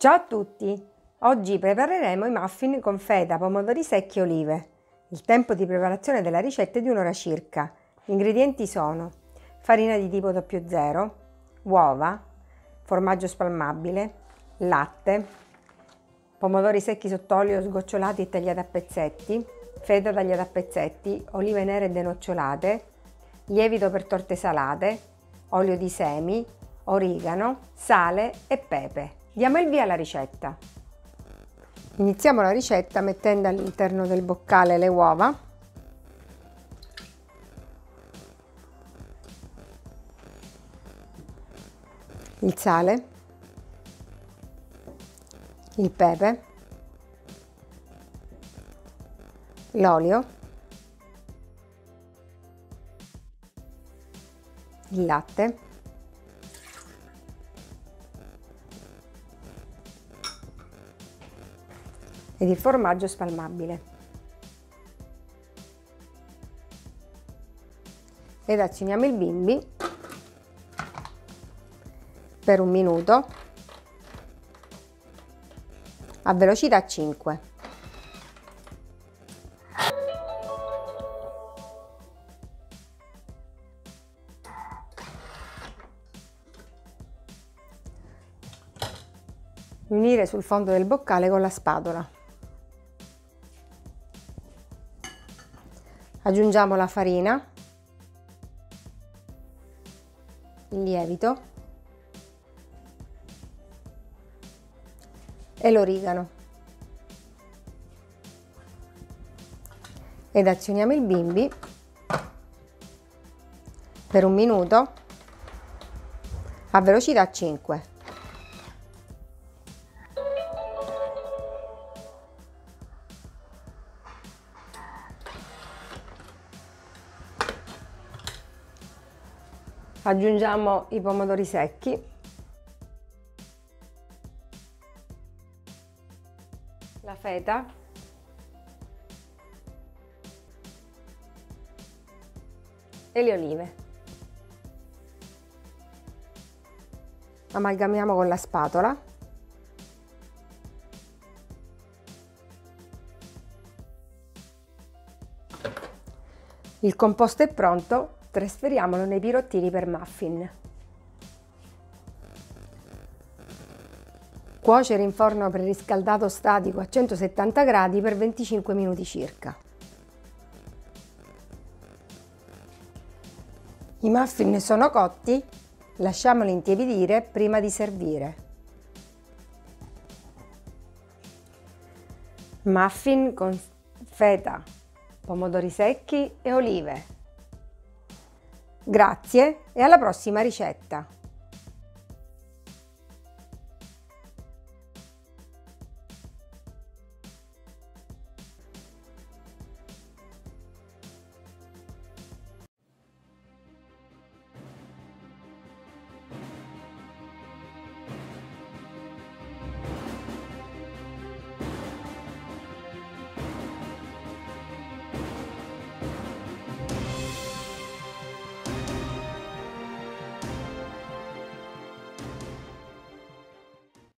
Ciao a tutti! Oggi prepareremo i muffin con feta, pomodori secchi e olive. Il tempo di preparazione della ricetta è di un'ora circa. Gli ingredienti sono farina di tipo 00, uova, formaggio spalmabile, latte, pomodori secchi sott'olio sgocciolati e tagliati a pezzetti, feta tagliata a pezzetti, olive nere denocciolate, lievito per torte salate, olio di semi, origano, sale e pepe. Diamo il via alla ricetta. Iniziamo la ricetta mettendo all'interno del boccale le uova, il sale, il pepe, l'olio, il latte ed il formaggio spalmabile. Ed azioniamo il bimbi per un minuto a velocità 5. Unire sul fondo del boccale con la spatola. Aggiungiamo la farina, il lievito. E l'origano. Ed azioniamo il bimbi. Per un minuto. A velocità 5. Aggiungiamo i pomodori secchi. La feta. E le olive. Amalgamiamo con la spatola. Il composto è pronto Trasferiamolo nei pirottini per muffin. Cuocere in forno preriscaldato statico a 170 gradi per 25 minuti circa. I muffin sono cotti, lasciamoli intiepidire prima di servire. Muffin con feta, pomodori secchi e olive. Grazie e alla prossima ricetta!